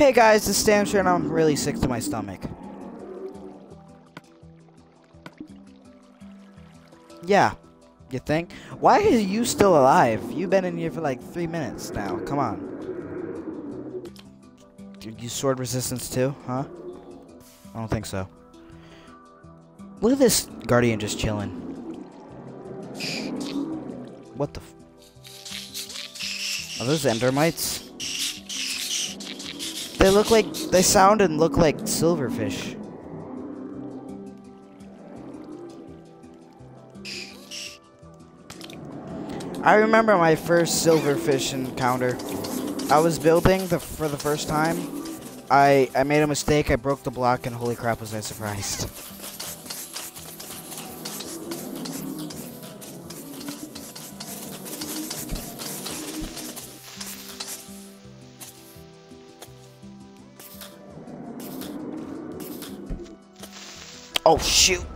Hey guys, it's Stamster and I'm really sick to my stomach. Yeah, you think? Why are you still alive? You've been in here for like three minutes now. Come on. You sword resistance too, huh? I don't think so. Look at this guardian just chilling. What the? Are those endermites? They look like they sound and look like silverfish. I remember my first silverfish encounter. I was building the for the first time. I I made a mistake. I broke the block, and holy crap, was I surprised! Oh shoot!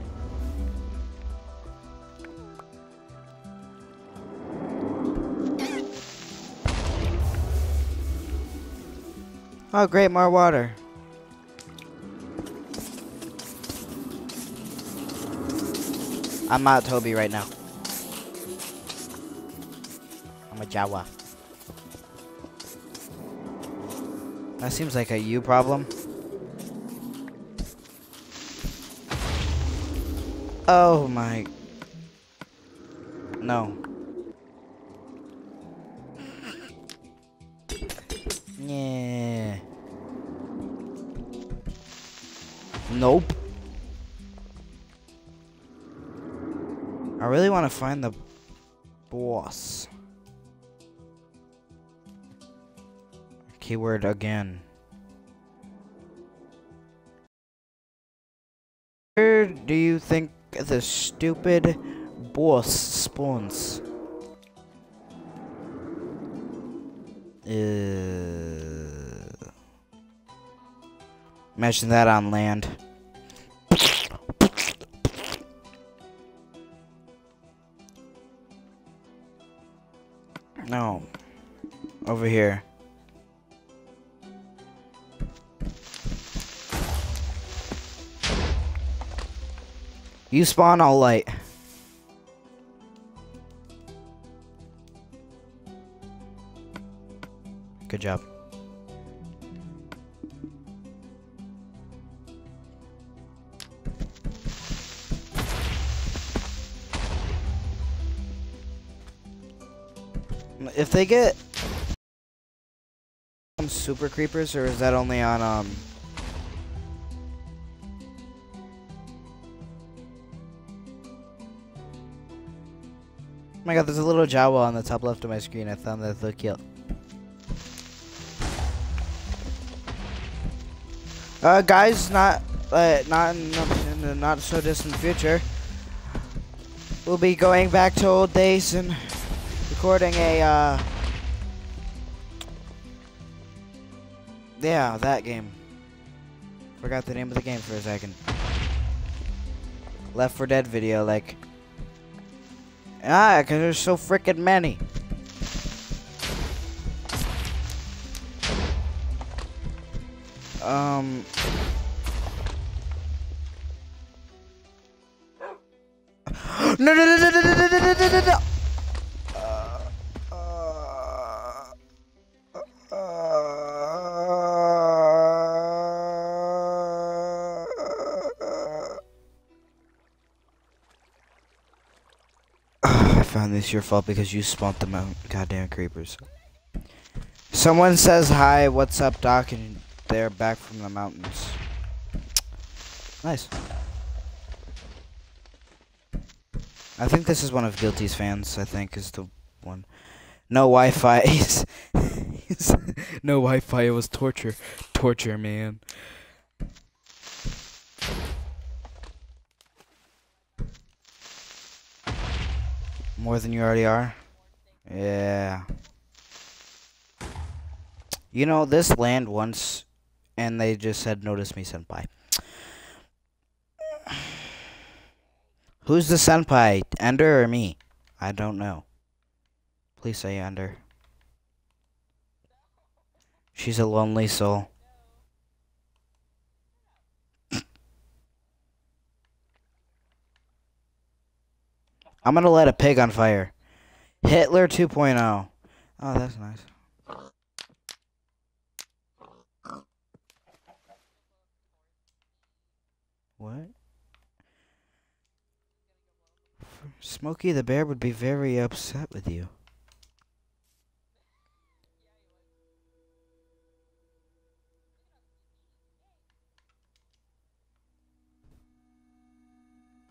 Oh, great, more water. I'm not Toby right now. I'm a Jawa. That seems like a you problem. Oh my. No. Yeah. Nope. I really want to find the boss. Keyword again. Where do you think the stupid boss spawns? Uh, imagine that on land. No. Over here. You spawn all light. Good job. If they get some super creepers, or is that only on um? Oh my god, there's a little Jawa on the top left of my screen. I found that look cute. Uh, guys, not uh, not in, in the not so distant future, we'll be going back to old days and recording a uh, yeah, that game. Forgot the name of the game for a second. Left 4 Dead video, like ah, cause there's so freaking many. Um. No, no, no, no, no, no, no, no, no, no, This your fault because you spawned the mount goddamn creepers. Someone says hi, what's up, Doc, and they're back from the mountains. Nice. I think this is one of Guilty's fans, I think, is the one. No Wi-Fi. no Wi-Fi, it was torture. Torture, man. More than you already are? Yeah. You know, this land once, and they just said, notice me, senpai. Who's the senpai? Ender or me? I don't know. Please say Ender. She's a lonely soul. I'm gonna let a pig on fire. Hitler 2.0. Oh, that's nice. What? Smokey the Bear would be very upset with you.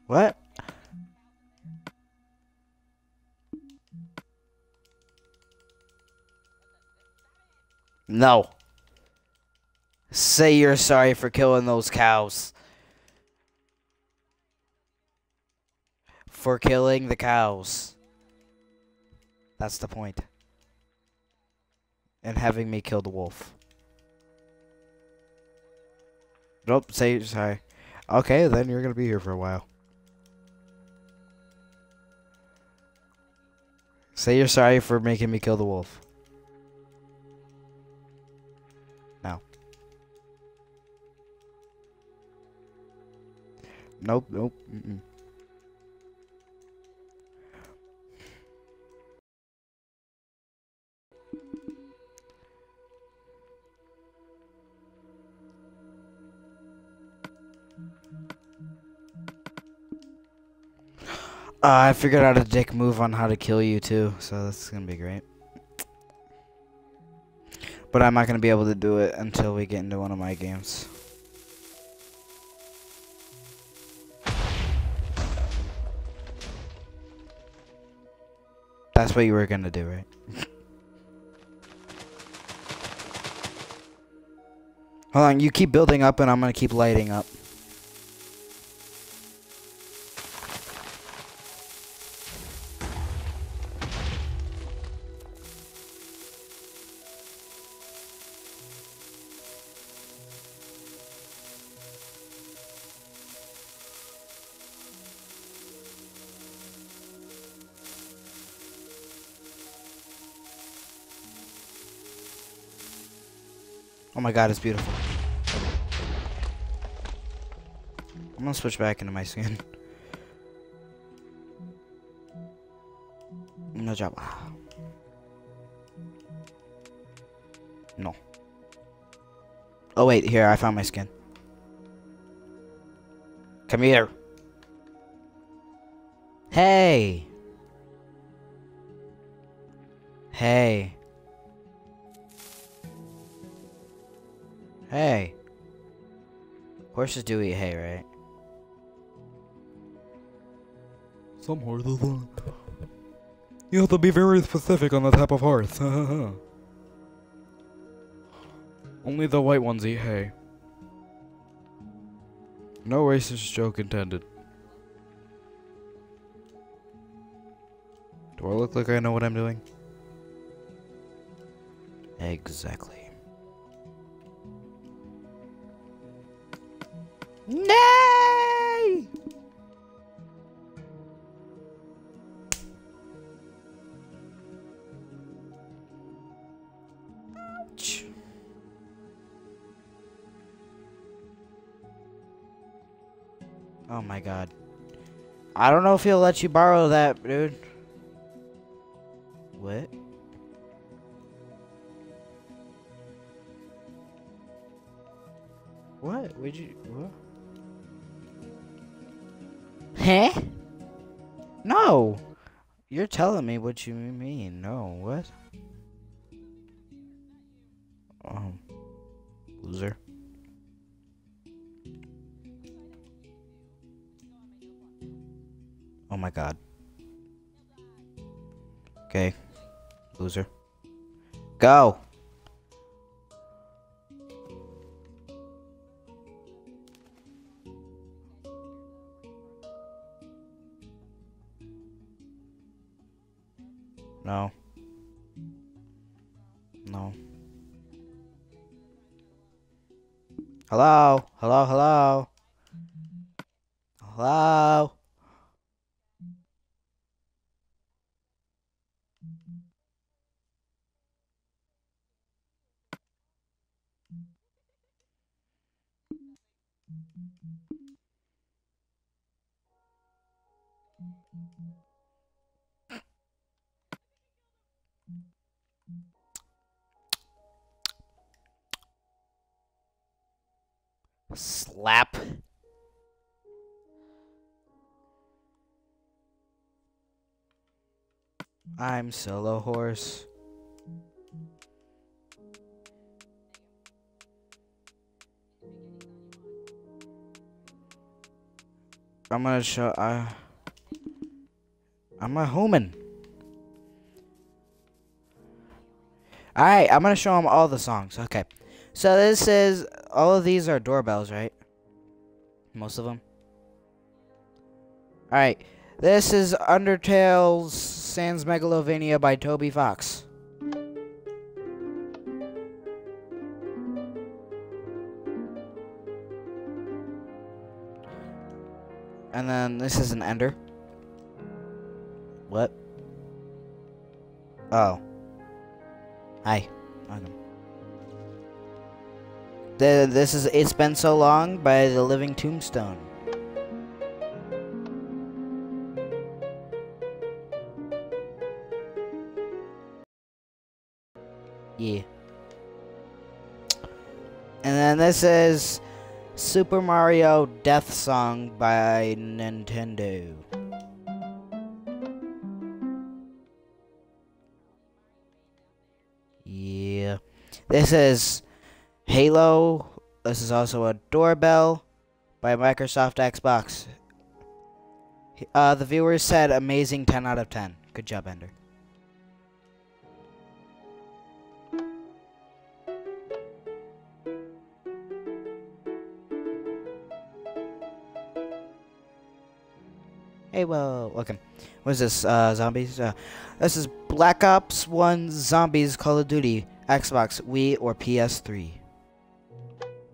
What? No. Say you're sorry for killing those cows. For killing the cows. That's the point. And having me kill the wolf. Nope, say you're sorry. Okay, then you're gonna be here for a while. Say you're sorry for making me kill the wolf. Nope, nope. Mm -mm. Uh, I figured out a dick move on how to kill you too, so that's gonna be great. But I'm not gonna be able to do it until we get into one of my games. That's what you were gonna do, right? Hold on, you keep building up and I'm gonna keep lighting up. My god, it's beautiful. I'm gonna switch back into my skin. No job. No. Oh wait, here, I found my skin. Come here. Hey. Hey. Hey. Horses do eat hay, right? Some horses don't. You have to be very specific on the type of horse. Only the white ones eat hay. No racist joke intended. Do I look like I know what I'm doing? Exactly. Nay! Ouch. Oh my god. I don't know if he'll let you borrow that, dude. What? What? Would you what? Huh? No. You're telling me what you mean. No, what? Um loser. Oh my god. Okay. Loser. Go. No. No. Hello? Hello, hello? Hello? Slap. I'm solo horse. I'm gonna show. Uh, I'm a human. Alright, I'm gonna show them all the songs. Okay. So this is. All of these are doorbells, right? Most of them. Alright. This is Undertale's Sans Megalovania by Toby Fox. And then this is an ender. What? Oh. Hi. Welcome. The, this is It's Been So Long by The Living Tombstone. Yeah. And then this is Super Mario Death Song by Nintendo. Yeah. This is Halo. This is also a doorbell by Microsoft Xbox. Uh, the viewers said amazing 10 out of 10. Good job, Ender. Hey, well, welcome. What is this, uh, zombies? Uh, this is Black Ops 1 Zombies Call of Duty, Xbox, Wii, or PS3.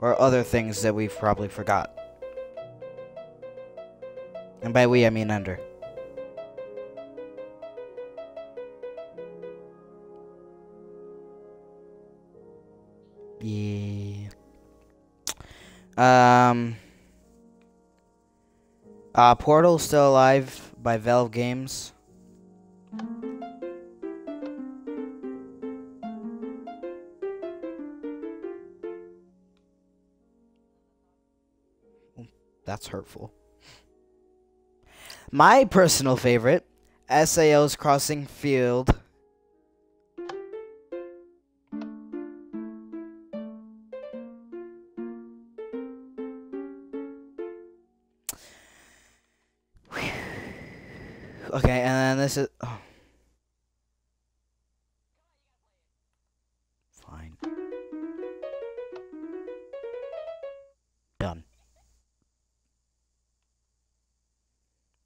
Or other things that we've probably forgot. And by we, I mean Ender. Yeah. Um. Uh, Portal still alive by Valve Games. That's hurtful. My personal favorite, SAO's Crossing Field.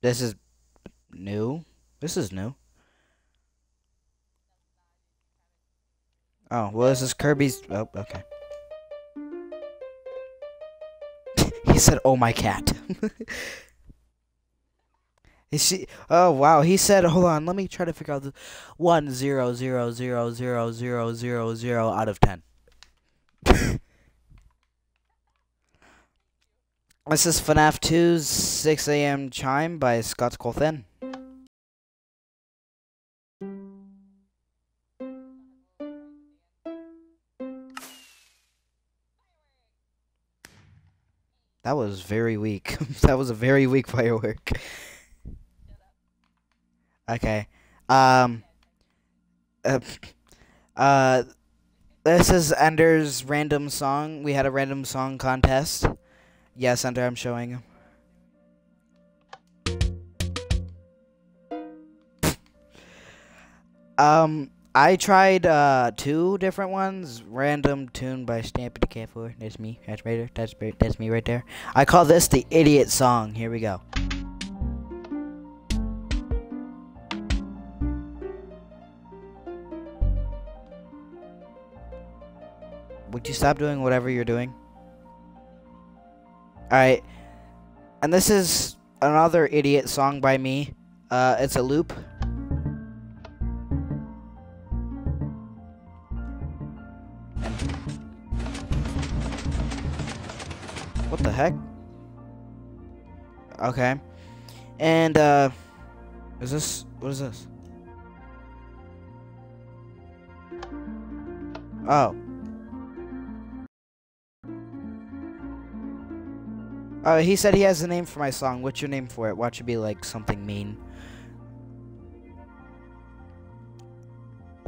This is new. This is new. Oh, well, this is Kirby's. Oh, okay. he said, "Oh my cat." Is she? Oh wow! He said, "Hold on, let me try to figure out the one zero zero zero zero zero zero zero out of ten. this is FNAF 2's 6 a.m. Chime by Scott Cawthon. That was very weak. that was a very weak firework. Okay. Um. Uh, uh. This is Ender's random song. We had a random song contest. Yes, Ender, I'm showing um, I tried uh two different ones. Random tune by Stampy the Cat Four. That's me. That's right there. That's that's me right there. I call this the idiot song. Here we go. Would you stop doing whatever you're doing? Alright. And this is another idiot song by me. Uh, it's a loop. What the heck? Okay. And, uh, is this, what is this? Oh. Uh, he said he has a name for my song. What's your name for it? Watch it be like something mean.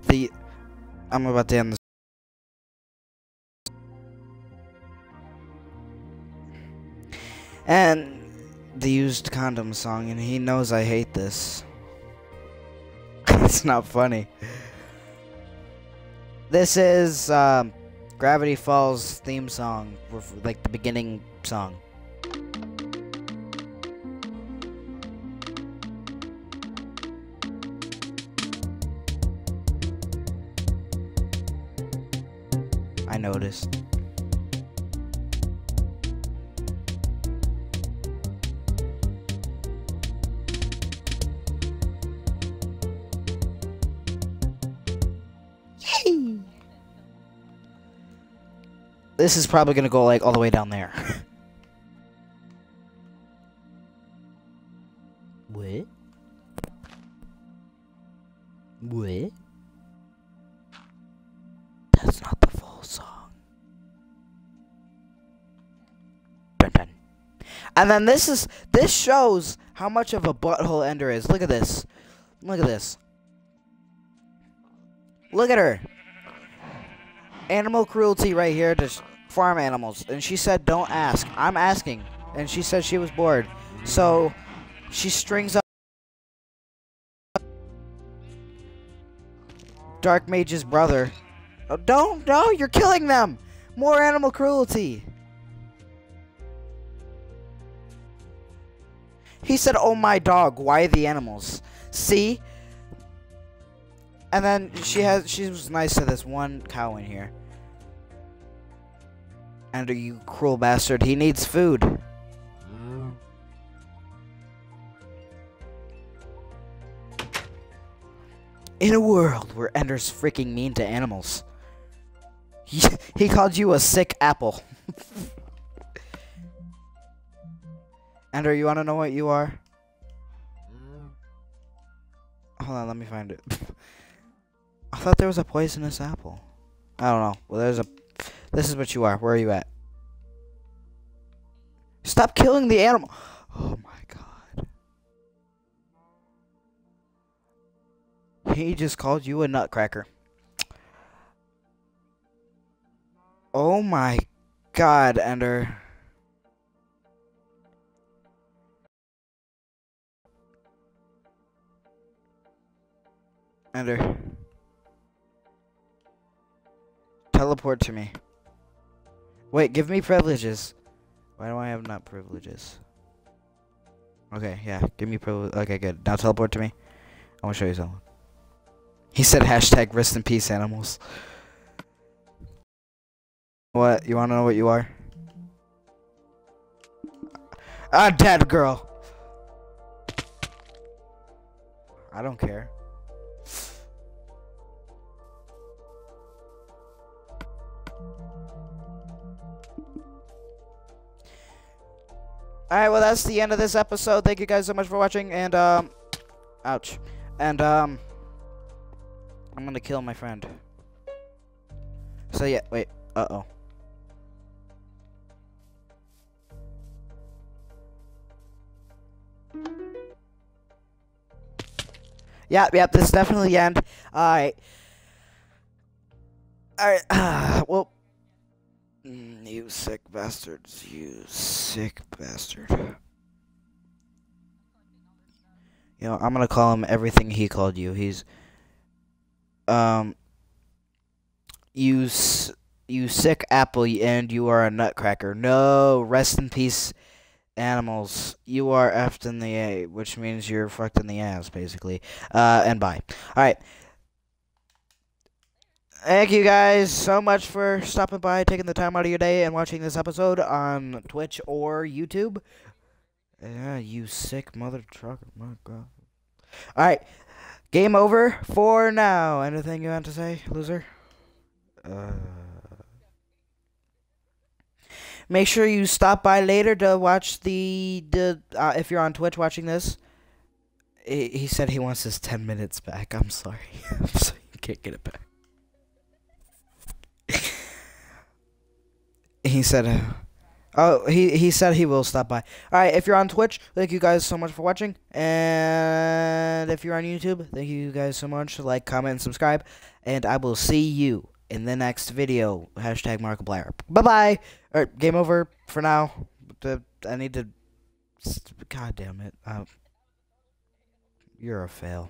The I'm about to end this. And the used condom song, and he knows I hate this. it's not funny. This is um, Gravity Falls theme song, like the beginning song. Noticed. Yay! This is probably gonna go like all the way down there. And then this is this shows how much of a butthole Ender is. Look at this. Look at this. Look at her. Animal cruelty right here to farm animals. And she said don't ask. I'm asking. And she said she was bored. So she strings up Dark Mage's brother. Oh, don't, no, you're killing them! More animal cruelty! He said, oh my dog, why the animals? See? And then she has, she was nice to this one cow in here. And you cruel bastard, he needs food. In a world where Ender's freaking mean to animals. He, he called you a sick apple. Ender, you want to know what you are? Mm. Hold on, let me find it. I thought there was a poisonous apple. I don't know. Well, there's a... This is what you are. Where are you at? Stop killing the animal. Oh my god. He just called you a nutcracker. Oh my god, Ender. Ender. Teleport to me. Wait, give me privileges. Why do I have not privileges? Okay, yeah, give me privileges. Okay, good. Now teleport to me. I want to show you something. He said hashtag rest in peace animals. What? You want to know what you are? A dead girl. I don't care. Alright, well, that's the end of this episode. Thank you guys so much for watching, and, um, ouch. And, um, I'm gonna kill my friend. So, yeah, wait, uh-oh. Yep, yep, this is definitely the end. Alright. Alright, well, mm, you sick bastards, you sick bastard. You know, I'm gonna call him everything he called you. He's, um, you, you sick apple, and you are a nutcracker. No, rest in peace, animals. You are effed in the A, which means you're fucked in the ass, basically. Uh, and bye. Alright. Thank you guys so much for stopping by, taking the time out of your day, and watching this episode on Twitch or YouTube. Yeah, you sick mother trucker. My God. Alright. Game over for now. Anything you want to say, loser? Uh. Make sure you stop by later to watch the the uh, if you're on Twitch watching this. He, he said he wants his 10 minutes back. I'm sorry. I'm sorry you can't get it back. He said Oh, he he said he will stop by. All right, if you're on Twitch, thank you guys so much for watching, and if you're on YouTube, thank you guys so much. Like, comment, and subscribe, and I will see you in the next video. Hashtag Markiplier. Bye bye. All right, game over for now. I need to. God damn it. Uh, you're a fail.